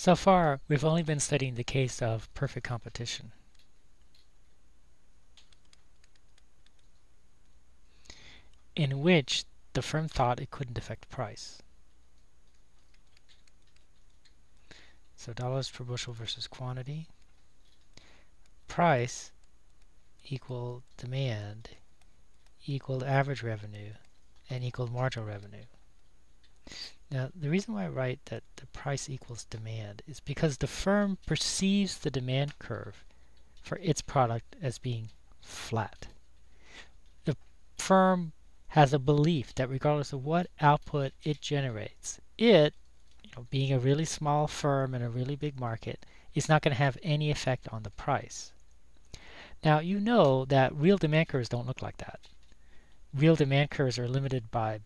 So far, we've only been studying the case of perfect competition. in which the firm thought it couldn't affect price. So dollars per bushel versus quantity. Price equal demand equal average revenue and equal marginal revenue. Now, the reason why I write that the price equals demand is because the firm perceives the demand curve for its product as being flat. The firm has a belief that regardless of what output it generates, it, you know, being a really small firm in a really big market, is not going to have any effect on the price. Now, you know that real demand curves don't look like that. Real demand curves are limited by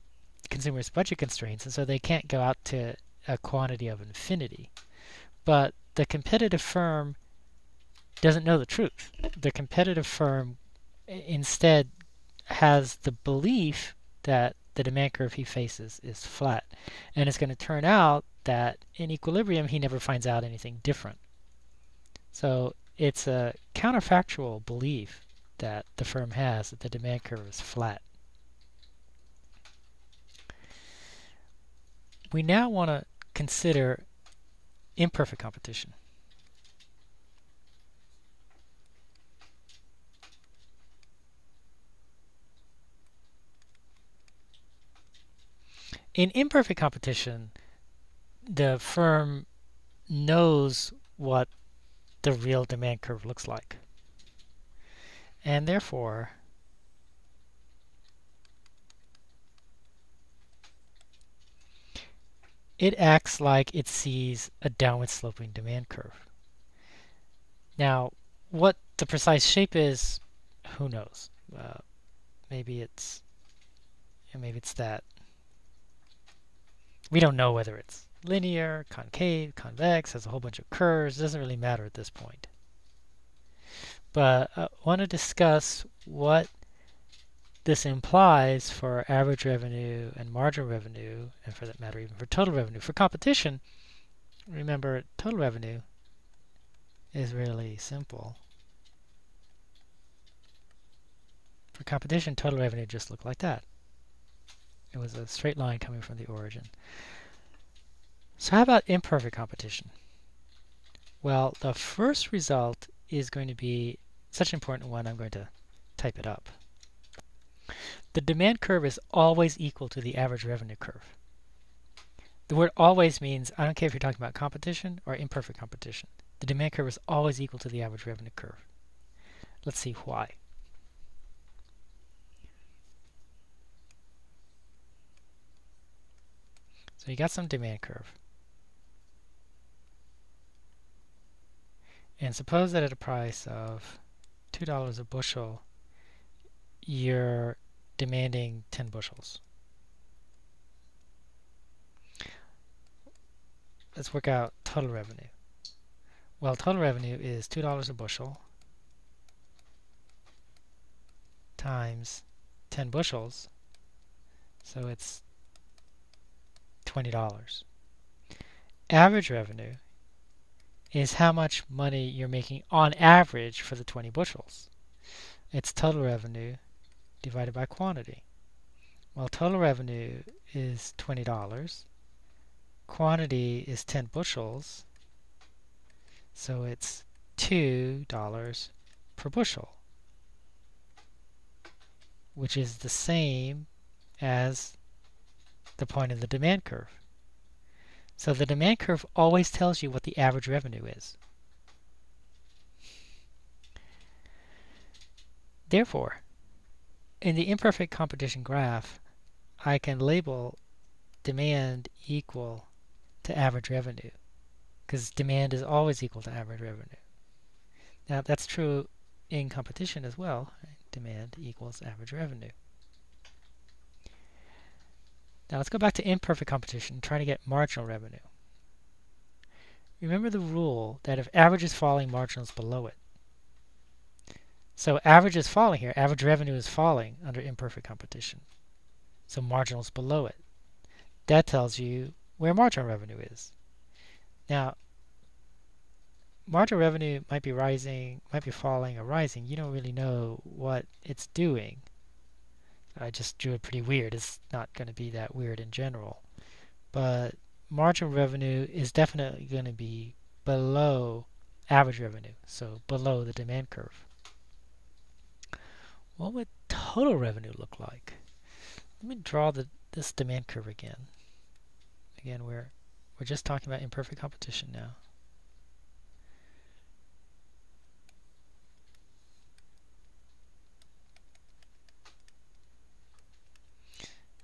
consumers' budget constraints, and so they can't go out to a quantity of infinity. But the competitive firm doesn't know the truth. The competitive firm instead has the belief that the demand curve he faces is flat. And it's going to turn out that in equilibrium, he never finds out anything different. So it's a counterfactual belief that the firm has that the demand curve is flat. We now want to consider imperfect competition. In imperfect competition, the firm knows what the real demand curve looks like. And therefore, it acts like it sees a downward sloping demand curve. Now, what the precise shape is, who knows? Uh, maybe it's maybe it's that we don't know whether it's linear, concave, convex, has a whole bunch of curves. Doesn't really matter at this point. But I want to discuss what this implies for average revenue and marginal revenue, and for that matter, even for total revenue. For competition, remember, total revenue is really simple. For competition, total revenue just looked like that. It was a straight line coming from the origin. So how about imperfect competition? Well, the first result is going to be such an important one, I'm going to type it up. The demand curve is always equal to the average revenue curve. The word always means, I don't care if you're talking about competition or imperfect competition. The demand curve is always equal to the average revenue curve. Let's see why. So you got some demand curve. And suppose that at a price of $2 a bushel, you're demanding 10 bushels. Let's work out total revenue. Well, total revenue is $2 a bushel times 10 bushels. So it's $20. Average revenue is how much money you're making on average for the 20 bushels. It's total revenue divided by quantity. Well, total revenue is $20. Quantity is 10 bushels. So it's $2 per bushel, which is the same as the point in the demand curve. So the demand curve always tells you what the average revenue is. Therefore, in the imperfect competition graph, I can label demand equal to average revenue because demand is always equal to average revenue. Now that's true in competition as well. Demand equals average revenue. Now let's go back to imperfect competition, trying to get marginal revenue. Remember the rule that if average is falling, marginal is below it. So average is falling here. Average revenue is falling under imperfect competition. So marginal is below it. That tells you where marginal revenue is. Now, marginal revenue might be rising, might be falling or rising. You don't really know what it's doing. I just drew it pretty weird. It's not going to be that weird in general. But marginal revenue is definitely going to be below average revenue, so below the demand curve. What would total revenue look like? Let me draw the this demand curve again. Again, we're we're just talking about imperfect competition now.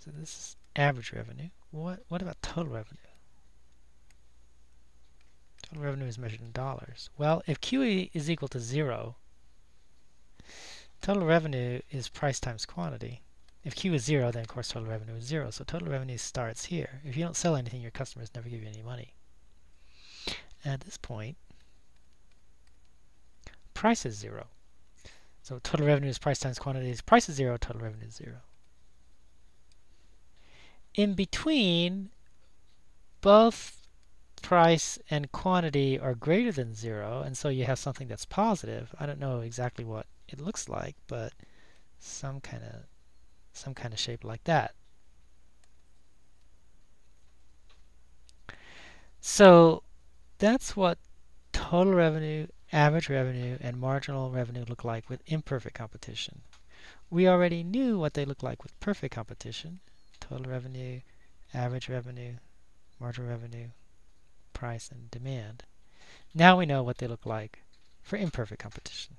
So this is average revenue. What what about total revenue? Total revenue is measured in dollars. Well, if QE is equal to zero, total revenue is price times quantity. If Q is zero, then of course total revenue is zero. So total revenue starts here. If you don't sell anything, your customers never give you any money. At this point, price is zero. So total revenue is price times quantity. Price is zero, total revenue is zero. In between, both price and quantity are greater than zero, and so you have something that's positive. I don't know exactly what it looks like, but some kind of some kind of shape like that. So that's what total revenue, average revenue, and marginal revenue look like with imperfect competition. We already knew what they look like with perfect competition. Total revenue, average revenue, marginal revenue, price, and demand. Now we know what they look like for imperfect competition.